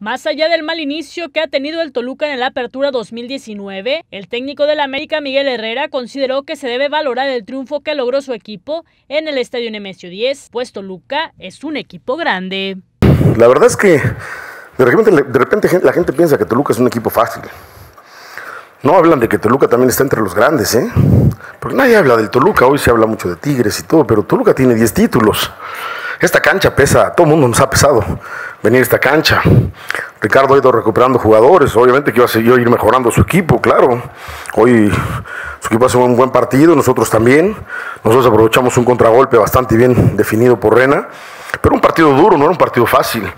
Más allá del mal inicio que ha tenido el Toluca en la apertura 2019, el técnico del América Miguel Herrera consideró que se debe valorar el triunfo que logró su equipo en el Estadio Nemesio 10, pues Toluca es un equipo grande. La verdad es que de repente, de repente la gente piensa que Toluca es un equipo fácil. No hablan de que Toluca también está entre los grandes, ¿eh? Porque nadie habla del Toluca, hoy se habla mucho de Tigres y todo, pero Toluca tiene 10 títulos. Esta cancha pesa, todo el mundo nos ha pesado venir a esta cancha. Ricardo ha ido recuperando jugadores, obviamente que iba a ir mejorando su equipo, claro. Hoy su equipo hace un buen partido, nosotros también. Nosotros aprovechamos un contragolpe bastante bien definido por Rena, pero un partido duro, no era un partido fácil.